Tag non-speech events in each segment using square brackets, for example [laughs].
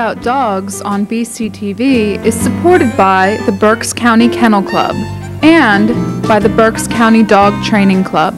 About Dogs on BCTV is supported by the Berks County Kennel Club and by the Berks County Dog Training Club.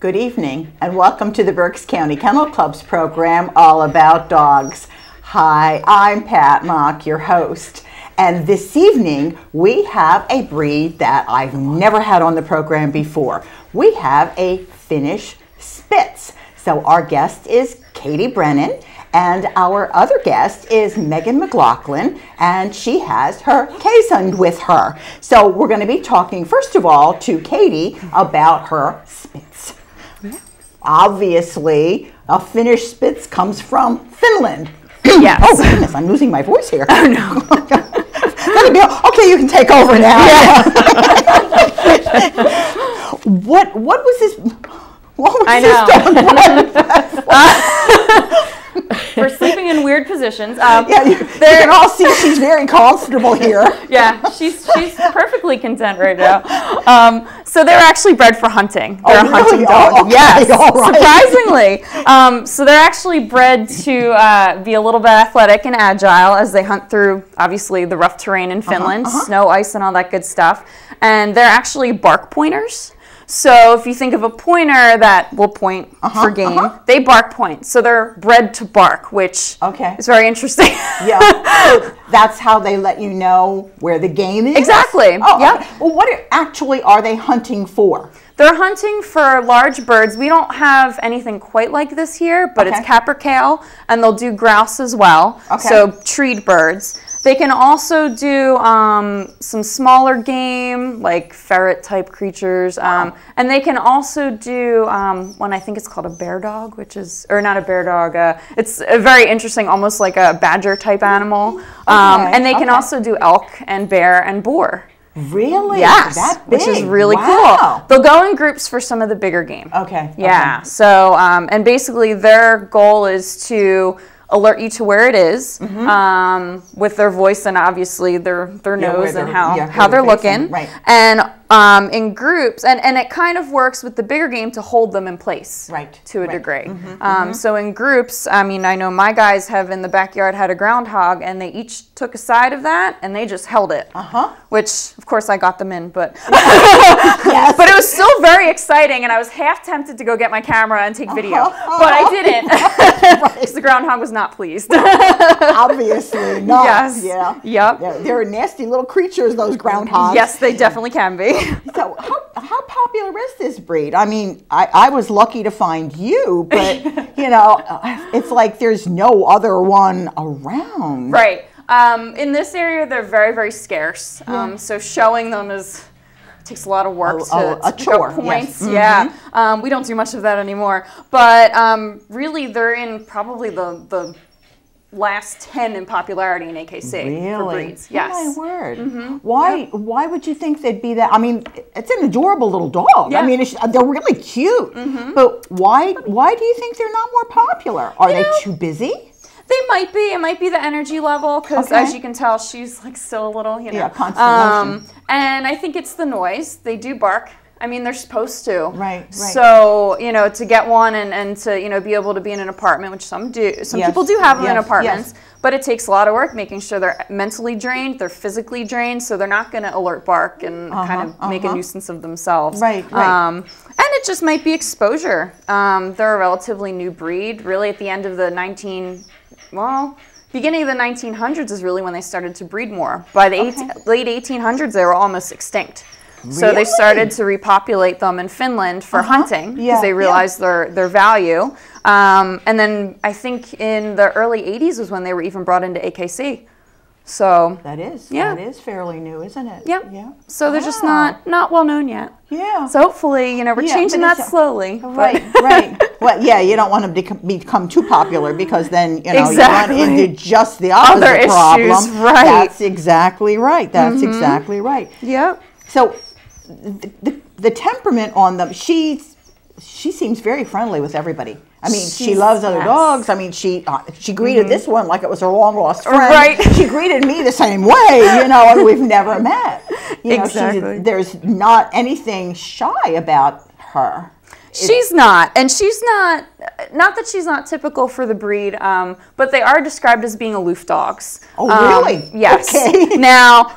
Good evening and welcome to the Berks County Kennel Club's program All About Dogs. Hi, I'm Pat Mock, your host. And this evening we have a breed that I've never had on the program before. We have a Finnish Spitz. So our guest is Katie Brennan, and our other guest is Megan McLoughlin, and she has her Keeshond with her. So we're going to be talking, first of all, to Katie about her Spitz. Obviously, a Finnish Spitz comes from Finland. Yes. oh, goodness, I'm losing my voice here. [laughs] Oh, no. [laughs] okay, you can take over now. Yeah. [laughs] what, what was this? What was I know. [laughs] [laughs] We're sleeping in weird positions. Um, yeah, you, you can all see she's very comfortable here. [laughs] yeah, she's she's perfectly content right now. Um, so they're actually bred for hunting. They're oh, a hunting really? dog. Oh, okay. Yes, right. surprisingly. Um, so they're actually bred to uh, be a little bit athletic and agile as they hunt through, obviously, the rough terrain in Finland, uh-huh, uh-huh. snow, ice, and all that good stuff. And they're actually bark pointers. So if you think of a pointer that will point Uh-huh, for game, uh-huh. they bark point. So they're bred to bark, which Okay. is very interesting. Yeah, so [laughs] that's how they let you know where the game is. Exactly, Oh, yep. okay. Well, what are- actually are they hunting for? They're hunting for large birds. We don't have anything quite like this here, but Okay. it's capercaillie, and they'll do grouse as well. Okay. So treed birds. They can also do um, some smaller game, like ferret type creatures, um, and they can also do um, one I think it's called a bear dog, which is or not a bear dog. Uh, it's a very interesting, almost like a badger type animal. Um, Okay, and they can okay. also do elk and bear and boar. Really? Yes, That which is really Wow. cool. They'll go in groups for some of the bigger game. Okay. Yeah. So, um, and basically, their goal is to alert you to where it is, um, with their voice and obviously their their Mm-hmm. Yeah, nose and how yeah, how they're looking. right. And um, in groups, and and it kind of works with the bigger game to hold them in place. Right, To a right. degree. Um, So in groups, I mean, I know my guys have in the backyard had a groundhog, and they each took a side of that, and they just held it. Uh huh. Which, of course, I got them in, but [laughs] Yes. but it was still very exciting, and I was half tempted to go get my camera and take video, Uh-huh. [laughs] but I didn't because [laughs] the groundhog was not pleased. [laughs] Obviously not. yes. Yeah. Yep. Yeah, They're nasty little creatures, those groundhogs. Yes, they definitely can be. So how, how popular is this breed? I mean, I, I was lucky to find you, but [laughs] you know, it's like there's no other one around. right. Um, in this area, they're very, very scarce. Um, so showing them is takes a lot of work A- to, a- a to pick up chore, yes. points. Mhm. Yeah, um, we don't do much of that anymore. But um, really, they're in probably the the last ten in popularity in AKC for Really? breeds. Yes. Oh, my word. Why? Why would you think they'd be that? I mean, it's an adorable little dog. I Yeah. Mm-hmm. mean, it's, they're really cute. Mm -hmm. But why? Why do you think they're not more popular? Are they know, too busy? They might be. It might be the energy level because, Okay. as you can tell, she's like still a little, you know. Yeah, constant motion. And I think it's the noise. They do bark. I mean, they're supposed to. Right, right. So you know, to get one and, and to you know be able to be in an apartment, which some do, some Yes, people do have them in apartments. yes. But it takes a lot of work making sure they're mentally drained, they're physically drained, so they're not going to alert bark and kind of make a uh-huh. nuisance of themselves. Right, right. Um, and it just might be exposure. Um, they're a relatively new breed. Really, at the end of the 19, well, beginning of the 1900s is really when they started to breed more. By the eight, late 1800s, they were almost extinct. So they started to repopulate them in Finland for hunting because Yeah, they yeah. realized their their value. Um, and then I think in the early 80s was when they were even brought into AKC. So That is. Yeah. That is fairly new, isn't it? yeah, Yeah. so they're just not ah. not well known yet. Yeah. So hopefully, you know, we're Yeah, changing that slowly. Right, right. [laughs] Well, yeah, you don't want them to become, become too popular because then you know Exactly. you run into just the opposite Other issues, problem. right. That's exactly right. That's mm-hmm. exactly right. Yep. So, the, the, the temperament on them, she's she seems very friendly with everybody. I mean, she loves other yes. Mm-hmm. dogs. I mean, she uh, she greeted this one like it was her long lost friend. Right. [laughs] She greeted me the same way, you know, and we've never [laughs] met. You know, she's- Exactly. there's not anything shy about her. She's not, and she's not. Not that she's not typical for the breed, um, but they are described as being aloof dogs. Oh, Um, really? yes. Okay. [laughs] Now,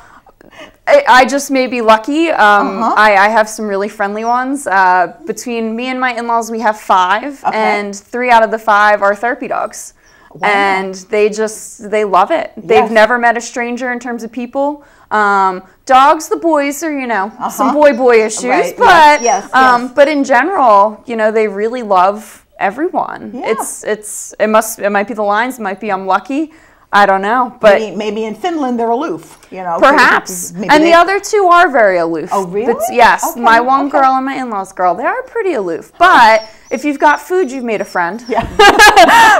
I, I just may be lucky. Um, Uh-huh. I, I have some really friendly ones. Uh, between me and my in-laws, we have five, Okay. and three out of the five are therapy dogs. And they just they love it. They've never met a stranger in terms of people. Um, dogs, the boys are you know some Uh-huh. boy boy issues, Right, yes, but yes, um, yes. but in general, you know, they really love everyone. Yeah. It's it's it must it might be the lines, it might be I'm lucky. I don't know, but maybe, maybe in Finland they're aloof. You know, perhaps. Maybe and they- the other two are very aloof. Oh, really? But yes, Okay, my one okay. girl and my in-laws girl, they are pretty aloof. But if you've got food, you've made a friend. Yeah.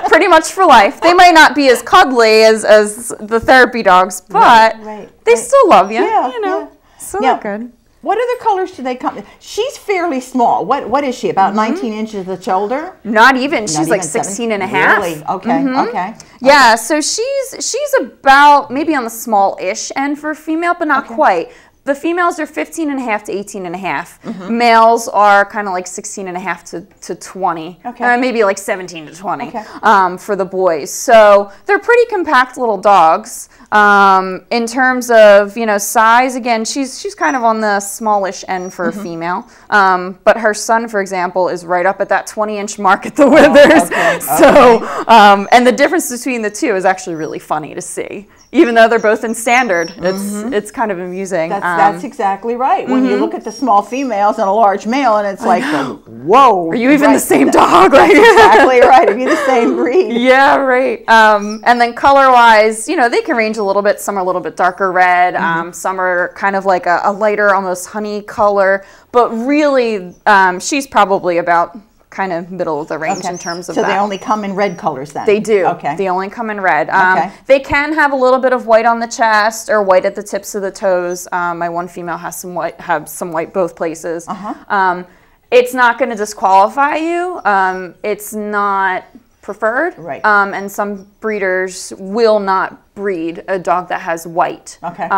[laughs] pretty much for life. They might not be as cuddly as as the therapy dogs, but Right, right, they right. still love you. Yeah, you know. yeah. So they're good. What other colors do they come? She's fairly small. What what is she? About Mm-hmm. 19 inches at the shoulder? Not even. She's Not like even seven? 16 and a half. Really? Okay. Okay. Yeah, so she's she's about maybe on the small-ish end for female, but not quite. The females are 15 and a half to 18 and a half. Mm-hmm. Males are kind of like 16 and a half to, to 20. Okay. Uh, maybe like 17 to 20 Okay. um, for the boys. So they're pretty compact little dogs. Um, in terms of, you know, size, again, she's she's kind of on the smallish end for Mm-hmm. a female. Um, but her son, for example, is right up at that 20 inch mark at the withers. Oh, okay, [laughs] So, um, and the difference between the two is actually really funny to see. Even though they're both in standard, it's it's kind of amusing. Mm-hmm. That's, that's exactly right. When you look at the small females and a large male, and it's like, whoa. are you even right. the same dog? [laughs] Like, Exactly right. Are you the same [laughs] breed? yeah, right. Um, and then color wise, you know, they can range a little bit. Some are a little bit darker red. Mm-hmm. Um, some are kind of like a, a lighter, almost honey color. But really, um, she's probably about kind of middle of the range Okay. in terms of so that. they only come in red colors then? They do. Okay. They only come in red. Um, Okay. They can have a little bit of white on the chest or white at the tips of the toes. Um, my one female has some white, have some white both places. Uh-huh. Um, it's not going to disqualify you. Um, it's not preferred. Right. Um, and some breeders will not breed a dog that has white. Okay.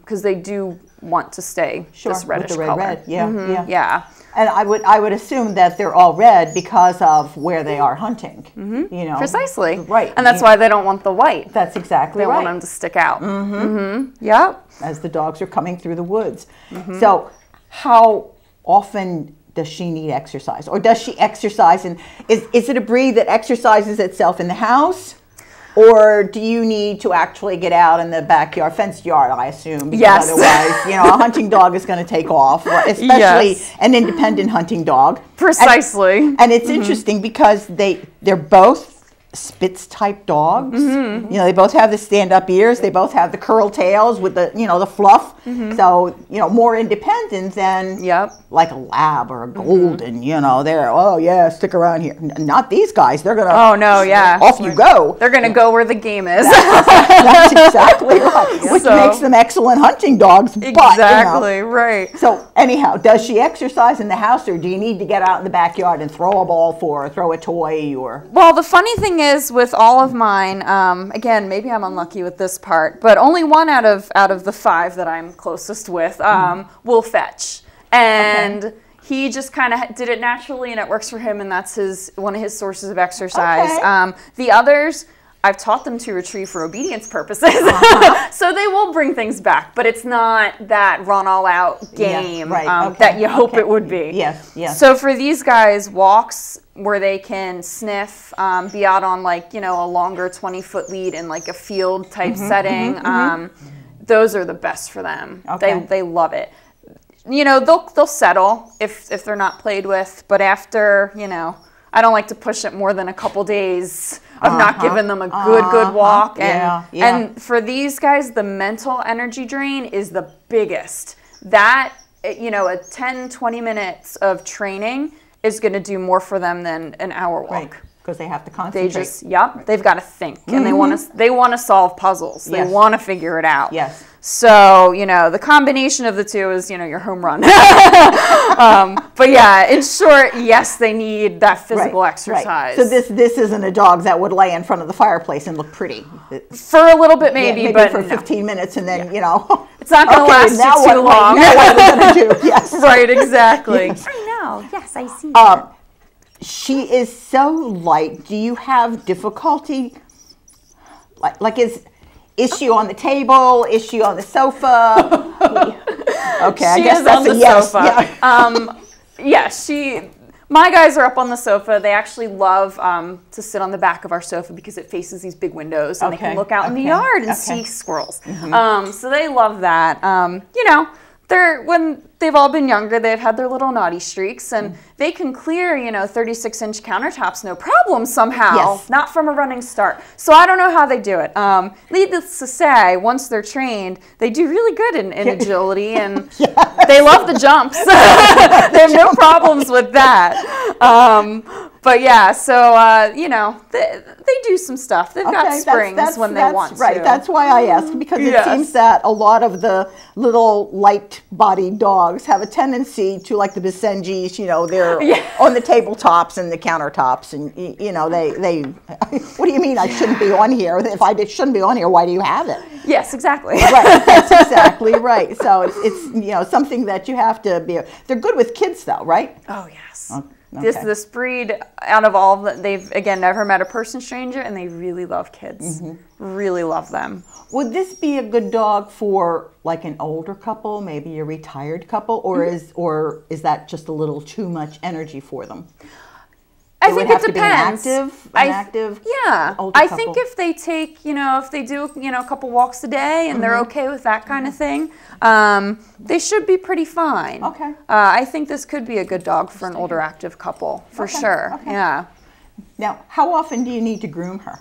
Because they do want to stay Sure, this with reddish the red, color. red. Yeah, yeah. Yeah. And I would I would assume that they're all red because of where they are hunting. Mm-hmm. You know, Precisely. Right. And that's yeah. why they don't want the white. That's exactly right. They right. want them to stick out. Mm-hmm. Yep. as the dogs are coming through the woods. Mm-hmm. So, how often does she need exercise, or does she exercise? And is is it a breed that exercises itself in the house? Or do you need to actually get out in the backyard, fenced yard? I assume. because Yes. Otherwise, you know, a [laughs] hunting dog is going to take off, especially Yes. an independent hunting dog. Precisely. And, and it's mm-hmm. interesting because they they're both Spitz type dogs. Mm-hmm, you mm-hmm. know, they both have the stand up ears. They both have the curl tails with the you know the fluff. Mm-hmm. So you know, more independent than Yep. like a lab or a golden. You know, they're oh yeah, stick around here. N- not these guys. They're gonna Oh no, yeah. off you go. They're gonna go where the game is. That's [laughs] exactly right. Which So- makes them excellent hunting dogs. But, you know, exactly right. so anyhow, does she exercise in the house, or do you need to get out in the backyard and throw a ball for, her, throw a toy, or Well, the funny thing is with all of mine, um, again, maybe I'm unlucky with this part, but only one out of out of the five that I'm closest with um, will fetch, and he just kind of did it naturally, and it works for him, and that's his one of his sources of exercise. Okay. Um, the others. I've taught them to retrieve for obedience purposes. [laughs] Uh-huh. so they will bring things back, but it's not that run all out game right, um, okay, that you hope okay. it would be. Yes, yes. So for these guys, walks where they can sniff, um, be out on like you know a longer twenty foot lead in like a field type Mm-hmm, setting, Um, those are the best for them. Okay. They they love it. You know they'll they'll settle if if they're not played with, but after you know. I don't like to push it more than a couple days of not giving them a good, good walk. And, Uh-huh. Yeah, yeah. and for these guys, the mental energy drain is the biggest. That, eh, you know, a 10, 20 minutes of training is going to do more for them than an hour walk. right? Because they have to concentrate. They concentrate. just, yep, they've got to think and they want to, they want to solve puzzles. They Yes. want to figure it out. Yes. So, you know, the combination of the two is, you know, your home run. [laughs] um, but yeah, in short, yes, they need that physical exercise. Right. So this this isn't a dog that would lay in front of the fireplace and look pretty. for a little bit Yeah, maybe, but for no. 15 minutes and then you know. It's not gonna last you now too what, long. Now what are we gonna do? [laughs] Yes. right, exactly. I know. Yes, I see. Um, she is so light. Do you have difficulty? Like, like is is she on the table? Is she on the sofa? [laughs] okay, I she guess is that's on the a yes. sofa. Yeah. um, yeah, she. My guys are up on the sofa. They actually love um, to sit on the back of our sofa because it faces these big windows and they can look out in the yard and okay. see squirrels. Um, so they love that. Um, you know, they're when they've all been younger, they've had their little naughty streaks, and they can clear you know 36 inch countertops no problem somehow. Yes. Not from a running start. So I don't know how they do it. Um, needless to say, once they're trained, they do really good in, in [laughs] agility and [laughs] they love the jumps. [laughs] they have no problems with that. Um, but yeah, so uh, you know, they, they do some stuff. They've got Okay, that's, when they that's want right. to. That's why I asked because it Yes. seems that a lot of the little light-bodied dogs have a tendency to like the Basenjis. You know, they're [laughs] Yeah. on the tabletops and the countertops, and you know they they. [laughs] what do you mean I shouldn't be on here? If I shouldn't be on here, why do you have it? yes, exactly. right, [laughs] that's exactly right. So it's, it's you know something that you have to be. They're good with kids though, right? Oh yes. Oh, This okay. this breed out of all that they've again never met a person stranger and they really love kids. Mm-hmm. Really love them. Would this be a good dog for like an older couple, maybe a retired couple, or Mm-hmm. is or is that just a little too much energy for them? I It think it to be an depends. active- an active yeah. I think if they take, you know, if they do, you know, a couple walks a day and they're Mm-hmm. okay with that kind of thing, um, they should be pretty fine. Okay. Uh, I think this could be a good dog for an older active couple, for Okay, sure. okay. Yeah. Now, how often do you need to groom her?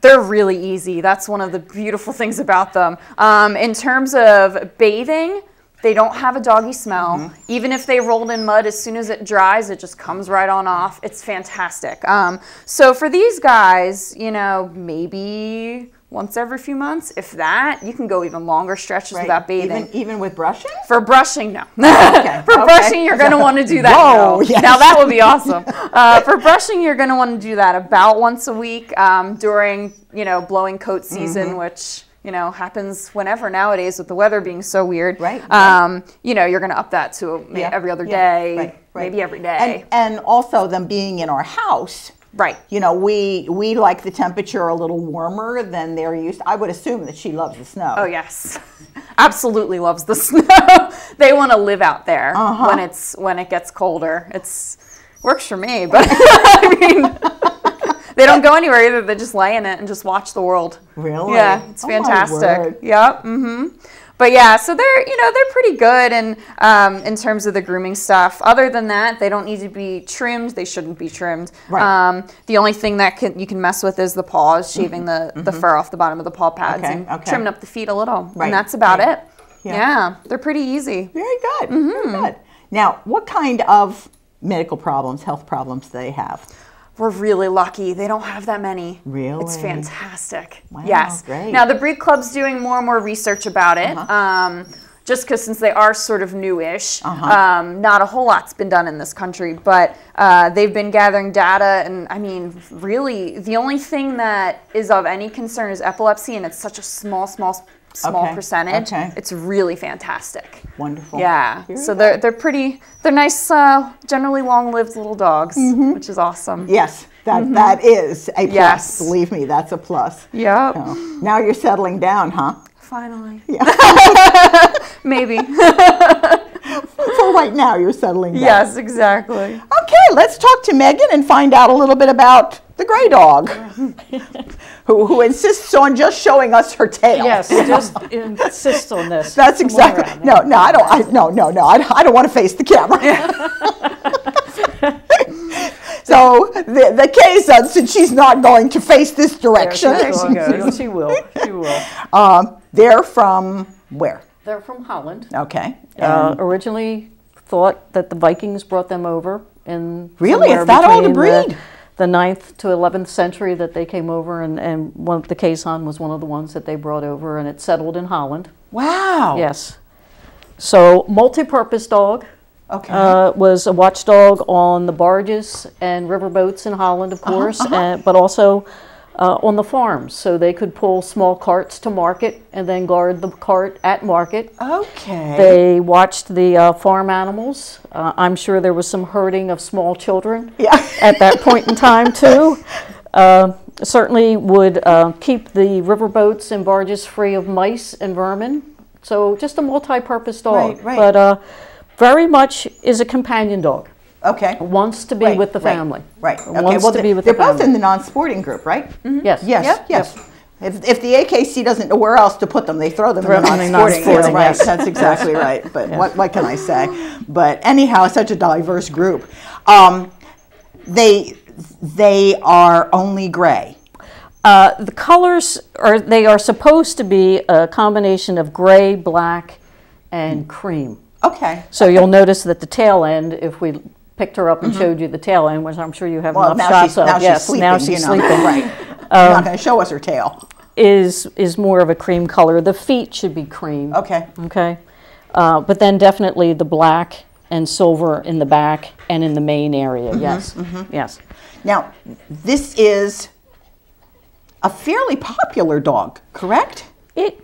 They're really easy. That's one of the beautiful things about them. Um, in terms of bathing, they don't have a doggy smell. Mm-hmm. Even if they rolled in mud, as soon as it dries, it just comes right on off. It's fantastic. Um, so for these guys, you know, maybe once every few months, if that, you can go even longer stretches without bathing. Even even with brushing? For brushing, no. Okay, [laughs] for okay. brushing, you're going to want to do that. Whoa, yes. Now that would be [laughs] awesome. Uh, for brushing, you're going to want to do that about once a week um, during, you know, blowing coat season, Mm-hmm. which you know happens whenever nowadays with the weather being so weird. Right, Um, you know, you're going to up that to Yeah, every other yeah, day, right, right. maybe every day. And, and also them being in our house. right. You know, we we like the temperature a little warmer than they're used. I would assume that she loves the snow. Oh yes, [laughs] absolutely loves the [laughs] snow. they want to live out there Uh-huh. when it's when it gets colder. It's works for me, but [laughs] I mean, they don't go anywhere either. They just lay in it and just watch the world. Really? Yeah, it's Oh, fantastic. word. Yep. Mm-hmm. But yeah, so they're you know they're pretty good and um, in terms of the grooming stuff. Other than that, they don't need to be trimmed. They shouldn't be trimmed. Right. Um, the only thing that can, you can mess with is the paws, shaving the, the fur off the bottom of the paw pads Mm-hmm. Okay, and okay. trimming up the feet a little, Right, and that's about right. it. Yeah. Yeah. they're pretty easy. Very good. Mm-hmm. Very good. Now, what kind of medical problems, health problems do they have? We're really lucky. They don't have that many. Really? It's fantastic. Wow, yes. great. Uh-huh. Now the breed club's doing more and more research about it. Um, just because since they are sort of newish, Uh-huh. um, not a whole lot's been done in this country, but uh, they've been gathering data, and I mean, really, the only thing that is of any concern is epilepsy, and it's such a small, small, small Okay, percentage. okay. It's really fantastic. Wonderful. Yeah. Very so they're they're pretty. They're nice, uh, generally long-lived little dogs, Mm-hmm. which is awesome. Yes, that, that is a plus. Yes. Believe me, that's a plus. Yep. Oh, Now you're settling down, huh? Finally. [laughs] [laughs] Maybe. [laughs] [laughs] For right now, you're settling down. yes, exactly. Okay, let's talk to Megan and find out a little bit about the gray dog, [laughs] who, who insists on just showing us her tail. Yes, [laughs] just insists on this. That's Come exactly. around. No, no, I don't. I, no, no, no. I, I don't want to face the camera. so the the case, uh, since she's not going to face this direction, There she goes. She will. She will. um, they're from where? They're from Holland. Okay. Uh, originally thought that the Vikings brought them over in Really? It's that old a the- breed? The 9th to 11th century that they came over, and, and one the Keeshond was one of the ones that they brought over, and it settled in Holland. wow. Yes. So, multi-purpose dog. Okay. Uh, was a watchdog on the barges and riverboats in Holland, of Uh-huh, course, and, but also uh, on the farms. So they could pull small carts to market and then guard the cart at market. Okay. They watched the uh, farm animals. Uh, I'm sure there was some herding of small children Yeah. [laughs] at that point in time, too. Uh, certainly would uh, keep the riverboats and barges free of mice and vermin. So just a multi-purpose dog. Right, right. But uh, very much is a companion dog. Okay. Wants to be Right, with the right, family. Right. Okay. Wants well, to be with they're the both in the non-sporting group, right? Yes. Yes. Yep, Yes. yep. If, if the AKC doesn't know where else to put them, they throw them Throw in the non-sporting. non-sporting, right. yes. That's exactly [laughs] right. But what, what can I say? But anyhow, such a diverse group. Um, they they are only gray. Uh, the colors are they are supposed to be a combination of gray, black, and cream. Okay. So you'll notice that the tail end, if we picked her up and showed you the tail end, which I'm sure you have. Well, enough shots she's of. now yes, she's sleeping. now she's you know. sleeping. [laughs] Right. You're not going to show us her tail. Is is more of a cream color. The feet should be cream. Okay. Okay. Uh, but then definitely the black and silver in the back and in the main area. Mm-hmm, Yes. Yes. Now, this is a fairly popular dog, correct? It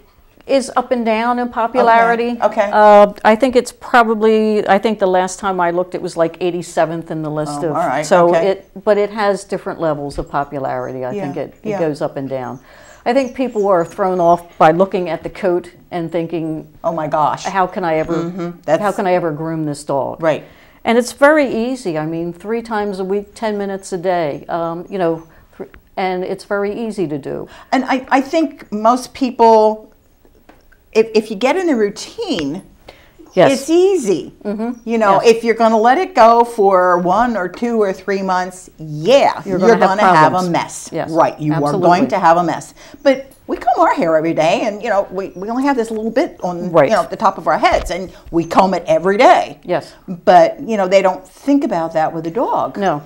is up and down in popularity. okay. Uh, I think it's probably. I think the last time I looked, it was like 87th in the list Oh, of. all right, So okay. it, but it has different levels of popularity. I think it, it yeah. goes up and down. I think people are thrown off by looking at the coat and thinking, Oh my gosh. how can I ever, how That's- can I ever groom this dog? Right. And it's very easy. I mean, three times a week, 10 minutes a day. Um, you know, and it's very easy to do. And I, I think most people, if, if you get in a routine, Yes. it's easy. Mm-hmm. You know, Yes. if you're going to let it go for one or two or three months, yeah, you're, going to have a mess. Yes, Right, you are absolutely. going to have a mess. But we comb our hair every day, and you know, we, we only have this little bit on Right. you know the top of our heads, and we comb it every day. Yes. But you know, they don't think about that with a dog. No.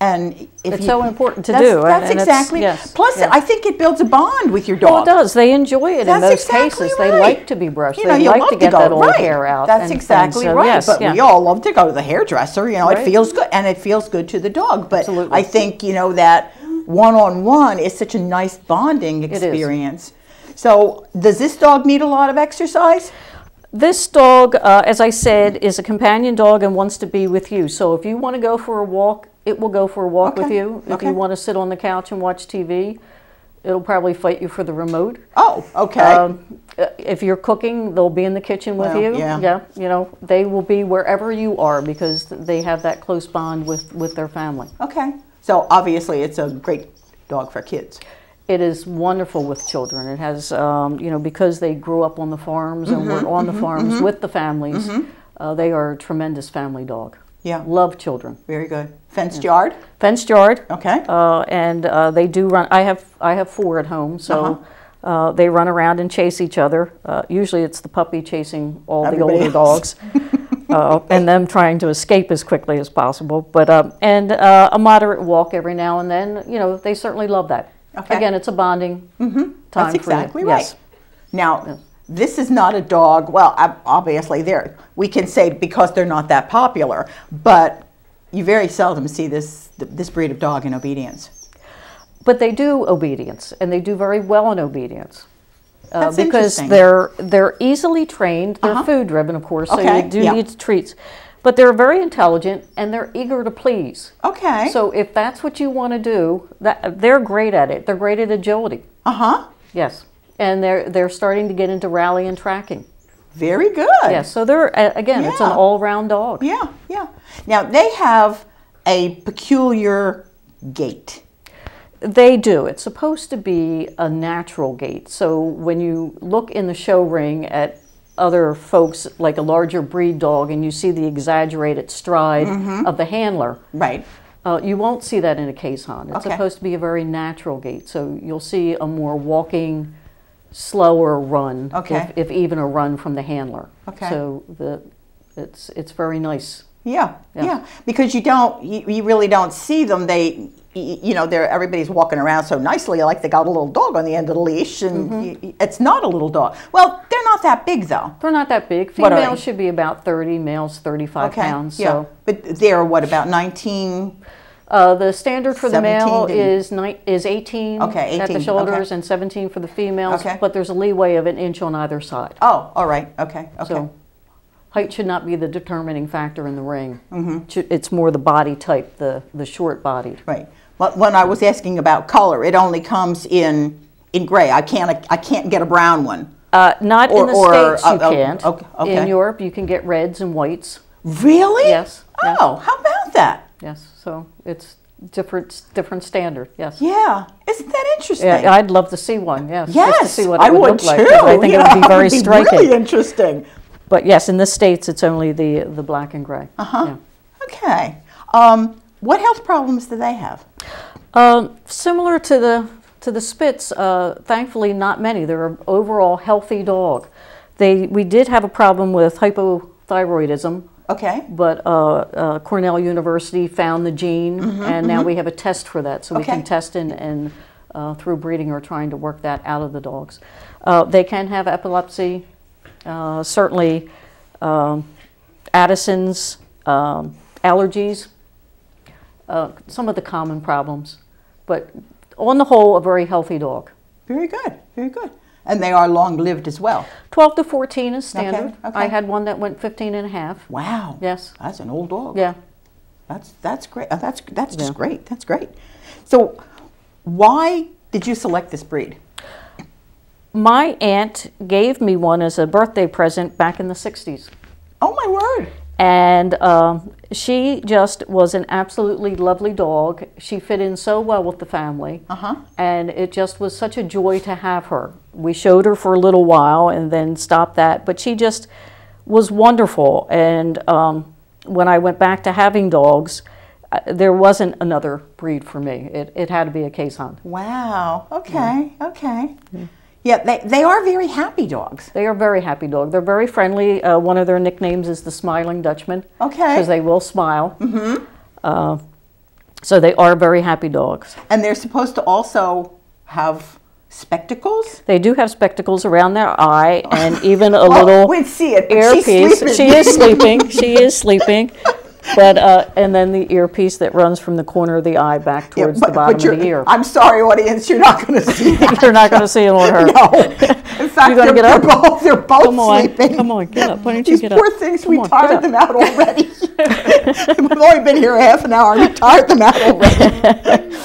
And It's you- so important to that's, do, That's and exactly. yes, Plus, yeah. I think it builds a bond with your dog. Well, it does. They enjoy it in That's those exactly cases. They like to be brushed. You know, they you like love to get go, that old right. hair out. That's exactly So, right. yes, but yeah. we all love to go to the hairdresser. You know, it feels good, and it feels good to the dog. But Absolutely. I think you know that one-on-one is such a nice bonding experience. So, does this dog need a lot of exercise? This dog, uh, as I said, is a companion dog and wants to be with you. So if you want to go for a walk, it will go for a walk with you. If okay. you want to sit on the couch and watch TV, it'll probably fight you for the remote. Oh, okay. Um, uh, if you're cooking, they'll be in the kitchen with Well, you. yeah. yeah. you know, they will be wherever you are because they have that close bond with, with their family. okay. So obviously, it's a great dog for kids. It is wonderful with children. It has, um, you know, because they grew up on the farms and Mm-hmm, were on the farms with the families, uh, they are a tremendous family dog. Yeah. Love children. Very good. Fenced yard. Fenced yard. Okay. Uh, and uh, they do run. I have I have four at home, so Uh-huh. uh, they run around and chase each other. Uh, usually, it's the puppy chasing all Everybody the older dogs, [laughs] uh, and them trying to escape as quickly as possible. But um, and uh, a moderate walk every now and then. You know, they certainly love that. Okay. Again, it's a bonding time That's for exactly right. Yes. Now, this is not a dog. Well, obviously, there we can say because they're not that popular, but you very seldom see this this breed of dog in obedience. But they do obedience, and they do very well in obedience. Uh, because they're they're easily trained. They're Uh-huh. food driven, of course, so Okay, you do yeah. need treats. But they're very intelligent and they're eager to please. Okay. So if that's what you want to do, that they're great at it. They're great at agility. uh huh. Yes, and they're they're starting to get into rally and tracking. Very good. Yes, so they're again, it's an all round dog. Yeah. Yeah. Now they have a peculiar gait. They do. It's supposed to be a natural gait. So when you look in the show ring at other folks, like a larger breed dog, and you see the exaggerated stride Mm-hmm. of the handler, Right. uh, you won't see that in a Keeshond. It's Okay. supposed to be a very natural gait. So you'll see a more walking, slower run, Okay. if, if even a run from the handler. Okay. So the, it's, it's very nice. Yeah, yeah, Yeah. because you don't, you, you really don't see them. They, you know, they're everybody's walking around so nicely, like they got a little dog on the end of the leash, and Mm-hmm. y- y- it's not a little dog. Well, they're not that big though. They're not that big. Females should be about 30, males 35 pounds. yeah, So but they're what about nineteen? Uh, the standard for the male is is 18, Okay, at the shoulders okay. and 17 for the females, Okay. but there's a leeway of an inch on either side. Oh, all right. Okay. Okay. So height should not be the determining factor in the ring. Mm-hmm. It's more the body type, the, the short bodied. Right. But when I was asking about color, it only comes in in gray. I can't I can't get a brown one. Uh, not Or- in the or, States, you uh, oh, can't. okay. In Europe, you can get reds and whites. Really? Yes, yes. Oh, how about that? Yes, so it's different different standard. Yes. Yeah. Isn't that interesting? Yeah, I'd love to see one. Yes. yes. Just to see what I it would, would look too. like. I think you it would be [laughs] very it'd striking. Really interesting. But yes, in the states, it's only the the black and gray. Uh Huh? Okay. Um, what health problems do they have? Um, similar to the to the Spitz, uh, thankfully not many. They're an overall healthy dog. They we did have a problem with hypothyroidism, Okay. but uh, uh, Cornell University found the gene, and now we have a test for that, so we Mm-hmm, can test and, and uh, through breeding are trying to work that out of the dogs. Uh, they can have epilepsy, uh, certainly um, Addison's, um, allergies, uh, some of the common problems, but on the whole, a very healthy dog. Very good. Very good. And they are long lived as well. 12 to 14 is standard. okay. I had one that went 15 and a half. Wow. Yes. That's an old dog. Yeah. That's that's great. Uh, That's that's just Yeah. great. That's great. So, why did you select this breed? My aunt gave me one as a birthday present back in the 60s. Oh my word! And um, she just was an absolutely lovely dog. She fit in so well with the family. Uh-huh. And it just was such a joy to have her. We showed her for a little while and then stopped that. But she just was wonderful. And um, when I went back to having dogs, uh, there wasn't another breed for me. It, it had to be a Keeshond. Wow. Okay. Okay. Yeah, they they are very happy dogs. They are very happy dog. They're very friendly. Uh, one of their nicknames is the Smiling Dutchman. Okay. Because they will smile. Mm-hmm. Uh, so they are very happy dogs. And they're supposed to also have spectacles. They do have spectacles around their eye and even a [laughs] Oh, little we'd see it, earpiece. sleeping. She is sleeping. She is sleeping. [laughs] But uh, and then the earpiece that runs from the corner of the eye back Yeah, towards but- the bottom but of the ear. I'm sorry, audience, you're not going to see [laughs] that. You're not going to see it on her. No. [laughs] In fact, You gonna they're, get up? they're both, they're both Come on, sleeping. come on, get up. Why don't you These get up? poor things, Come we on, tired them out already. [laughs] We've only been here half an hour we tired them out already.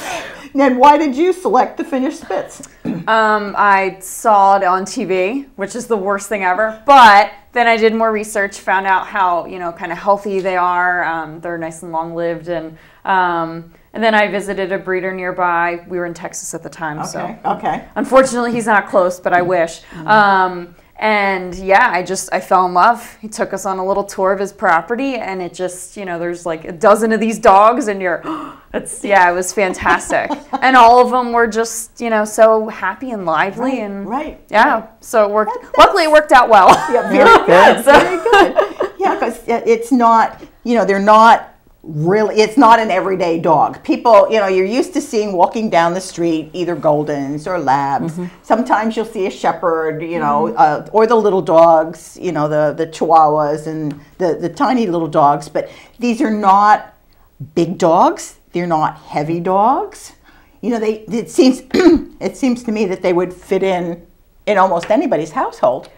Then why did you select the Finnish Spitz? Um, I saw it on TV, which is the worst thing ever. But then I did more research, found out how you know kind of healthy they are. Um, they're nice and long lived, and um, and then I visited a breeder nearby. We were in Texas at the time, Okay, so okay. unfortunately he's not close, but I wish. Um, and yeah, I just I fell in love. He took us on a little tour of his property, and it just you know there's like a dozen of these dogs, and you're [gasps] it's yeah it was fantastic, [laughs] and all of them were just you know so happy and lively Right, and right, yeah. So it worked. Luckily, it worked out well. Yeah, very [laughs] good, very good. Yeah, because it's not, you know, they're not really, it's not an everyday dog. People, you know, you're used to seeing walking down the street either Goldens or Labs. Mm-hmm. Sometimes you'll see a Shepherd, you know, mm-hmm. uh, or the little dogs, you know, the, the Chihuahuas and the, the tiny little dogs. But these are not big dogs. They're not heavy dogs. You know, they, it seems, [clears throat] it seems to me that they would fit in in almost anybody's household.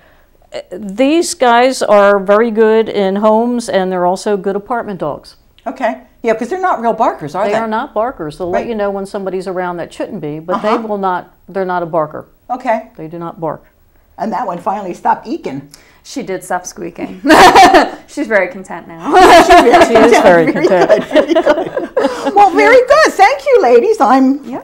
Uh, these guys are very good in homes and they're also good apartment dogs. Okay. Yeah, because they're not real barkers, are they? They are not barkers. They'll Right. let you know when somebody's around that shouldn't be, but they Uh-huh. will not, they're not a barker. Okay. They do not bark. And that one finally stopped eking. She did stop squeaking. [laughs] [laughs] She's very content now. [laughs] She is very content. Well, very good. Thank you, ladies. I'm Yeah.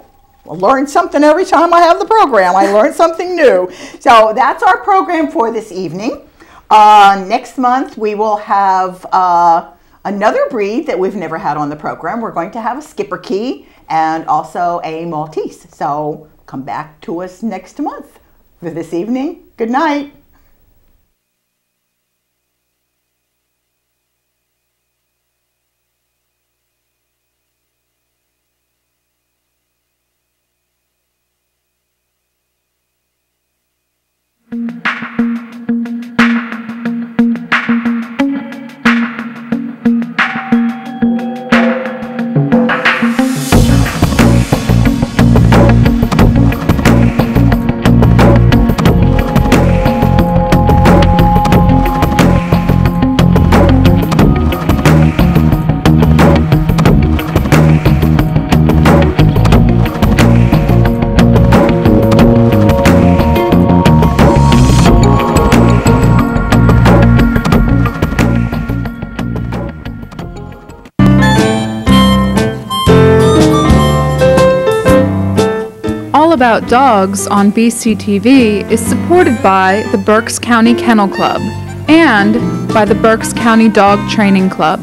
I learn something every time I have the program. I learn something new. So that's our program for this evening. Uh, next month we will have uh, Another breed that we've never had on the program, we're going to have a Schipperke and also a Maltese. So come back to us next month. For this evening, good night. About Dogs on BCTV is supported by the Berks County Kennel Club and by the Berks County Dog Training Club.